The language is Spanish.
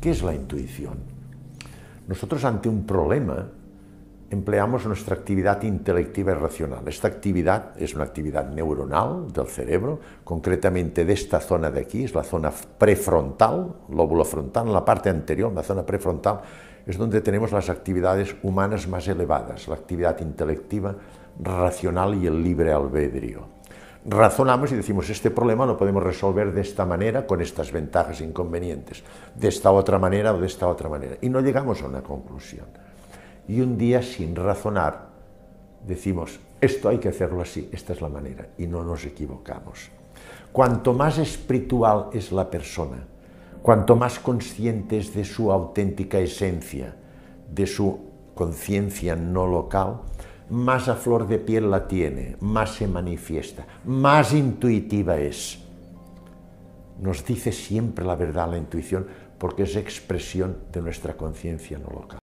¿Qué es la intuición? Nosotros ante un problema empleamos nuestra actividad intelectiva y racional. Esta actividad es una actividad neuronal del cerebro, concretamente de esta zona de aquí, es la zona prefrontal, lóbulo frontal, en la parte anterior, la zona prefrontal, es donde tenemos las actividades humanas más elevadas, la actividad intelectiva, racional y el libre albedrío razonamos y decimos, este problema lo podemos resolver de esta manera, con estas ventajas e inconvenientes, de esta otra manera o de esta otra manera. Y no llegamos a una conclusión. Y un día, sin razonar, decimos, esto hay que hacerlo así, esta es la manera, y no nos equivocamos. Cuanto más espiritual es la persona, cuanto más consciente es de su auténtica esencia, de su conciencia no local, más a flor de piel la tiene, más se manifiesta, más intuitiva es. Nos dice siempre la verdad la intuición porque es expresión de nuestra conciencia no local.